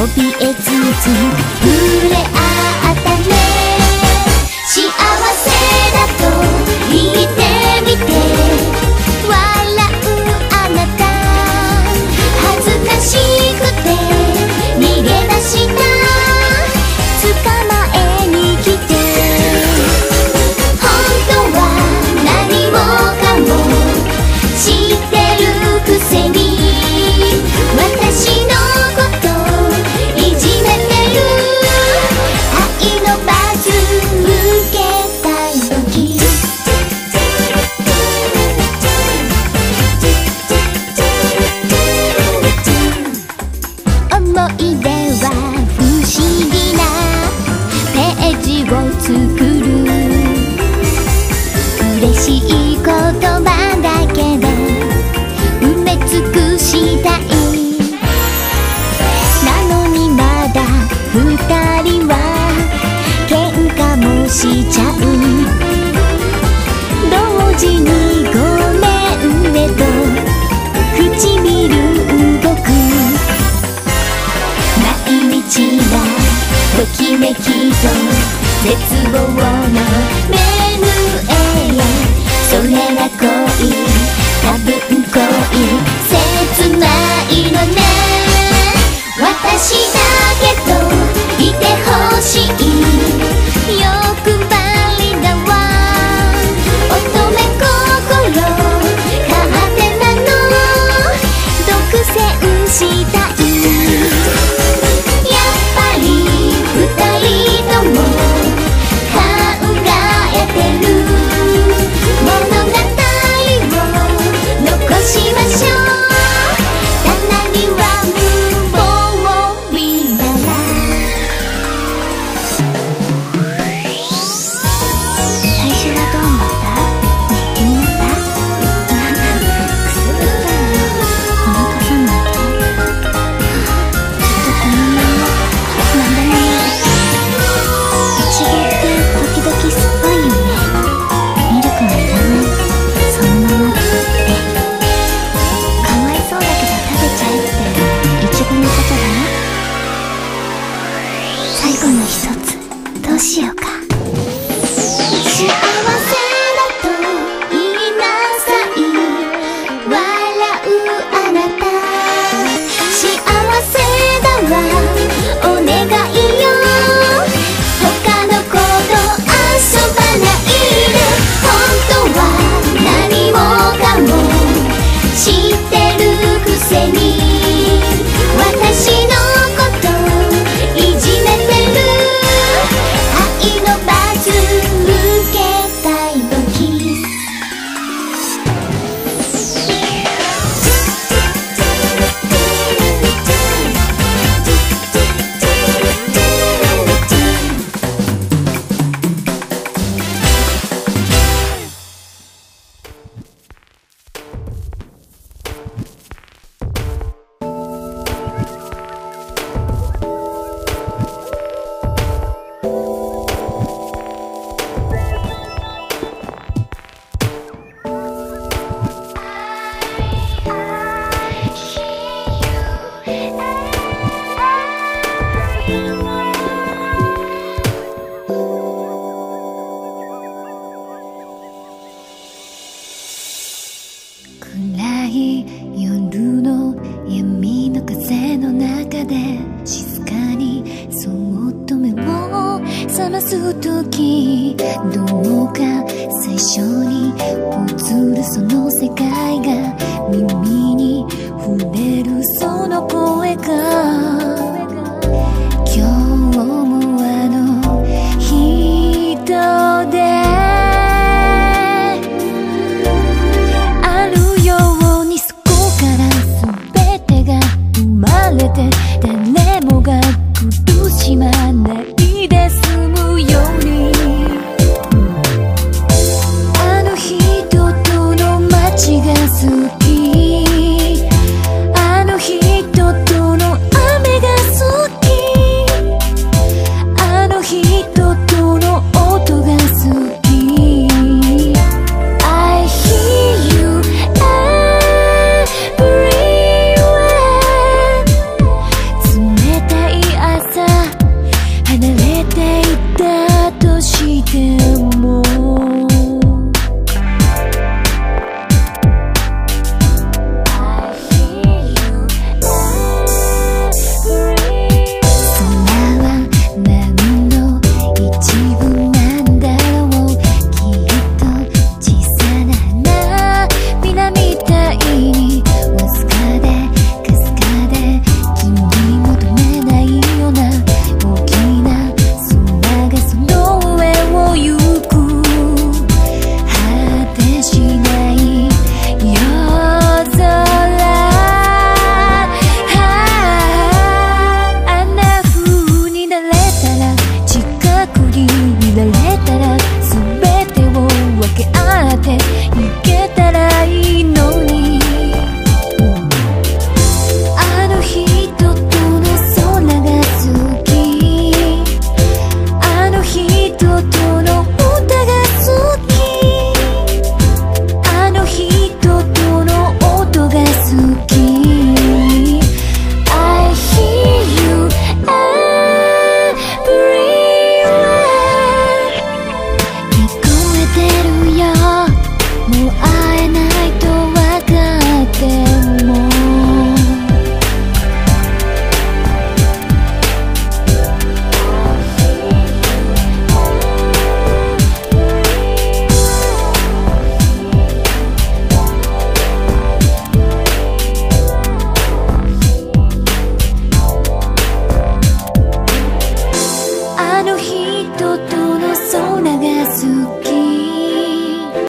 怯えつつ触れ合ったね幸せだとちゃう。同時にごめんねと。唇動く。毎日がときめきと絶望のしようか。どうか最初に映るその世界が耳に触れるその声が